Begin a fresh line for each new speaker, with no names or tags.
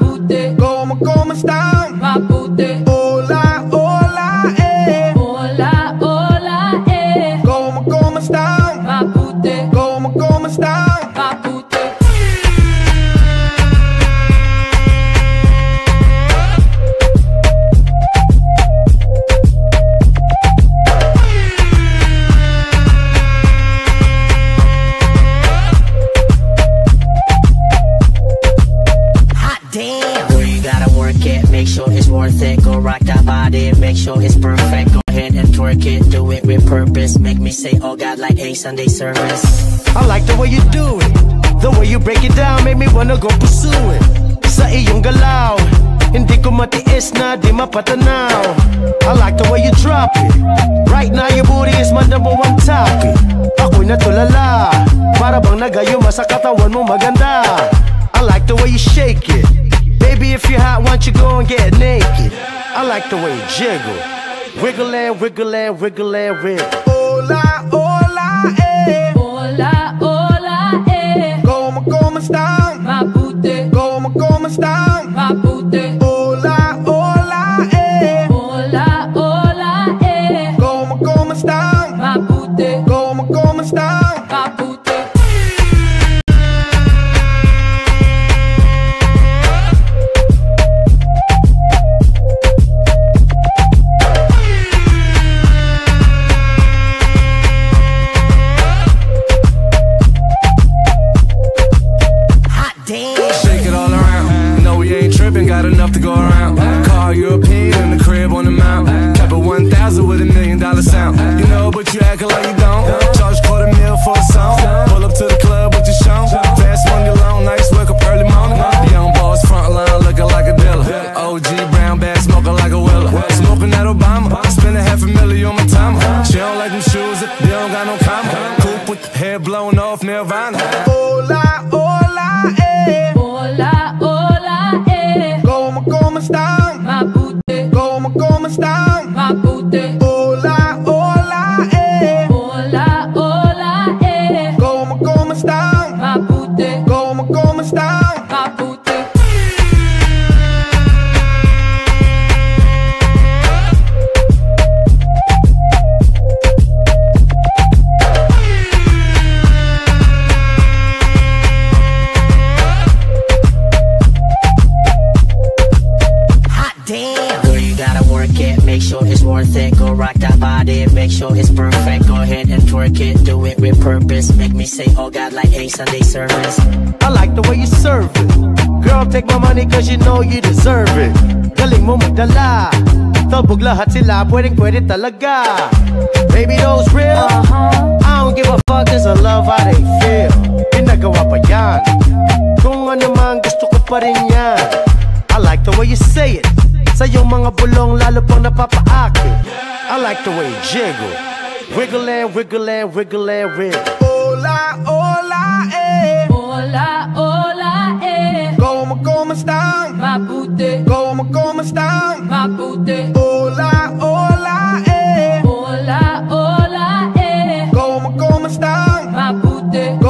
Mabuti,
¿Cómo, cómo están?
mabuti.
Hola, hola, eh.
Hola, hola, eh.
¿Cómo, cómo están?
Worth it. Go rock that body, make sure it's perfect. Go ahead and twerk it, do it with purpose. Make me say, oh God, like a Sunday service.
I like the way you do it. The way you break it down make me wanna go pursue it. Sa iyong galaw, hindi ko matiis na di mapatanaw. I like the way you drop it. Right now your booty is my number one topic. Ako'y natulala, para bang nagayuma sa mo maganda. I like the way you shake it. Baby, if you're hot, why don't you go and get naked? I like the way you jiggle. Wiggle and wiggle and wiggle and wiggle.
Hola, hola, eh.
Hola, hola, eh.
¿Cómo, cómo están?
Mabuti,
¿Cómo, cómo están?
mabuti.
Got enough to go around. Car European in the crib on the mount. Cap a 1000 with a million dollar sound. You know, but you acting like you don't. Charge quarter mil for a song. Pull up to the club with your show. Fast money long, nights, wake up early morning. Young boss front line looking like a dealer. OG brown bag smoking like a willer. Smoking that Obama. Spend a half a million on my timer. She don't like them shoes, they don't got no comma. Coupe with hair blown off Nirvana.
Hola, hola, están?
Mabuti,
¿Cómo, cómo están?
mabuti.
Hola, hola, eh.
Hola, hola, eh.
¿Cómo, cómo
worth it. Go rock that body, make sure it's perfect. Go ahead and twerk it, do it with purpose. Make me say, oh God, like a Sunday service.
I like the way you serve it. Girl, take my money cause you know you deserve it. Galing mo magdala. Talbog lahat sila, pwedeng pwede talaga. Baby, those real. Uh-huh. I don't give a fuck cause I love how they feel. Pinagawa pa yan. Kung ano man, gusto ko pa rin yan. I like the way you say it. Sa'yo mga bulong lalo pang napapaakit I like the way you jiggle. Wiggle and wiggle and wiggle and wiggle.
Ola, ola, eh.
Ola, ola, eh.
Como, como están?
Mabuti
Como, como están? Mabuti Ola, ola, eh. Ola, ola, eh. Como, como están?
Mabuti